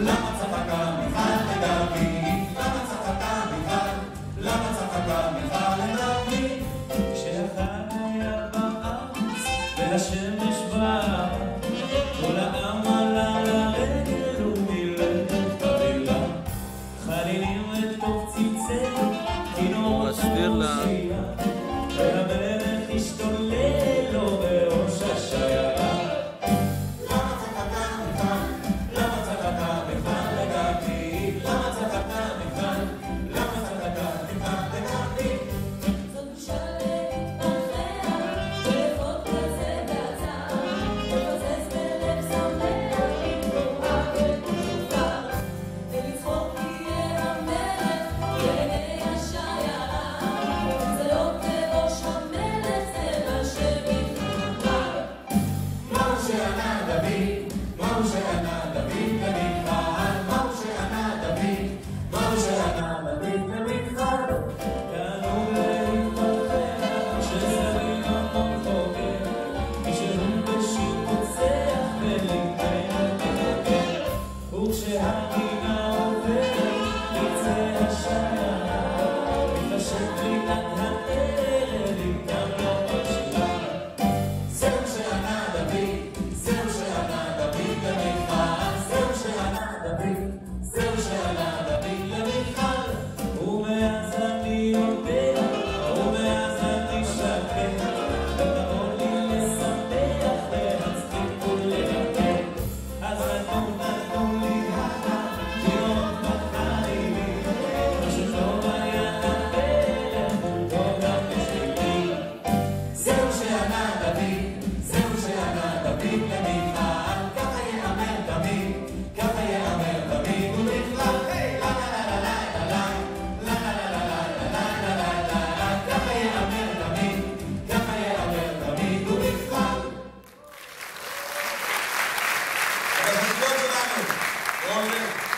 למה צחקה מיכל לדרכי? למה צחקה מיכל? למה צחקה מיכל לדרכי? כשחי היה בארץ והשמש באה Amen. Homem.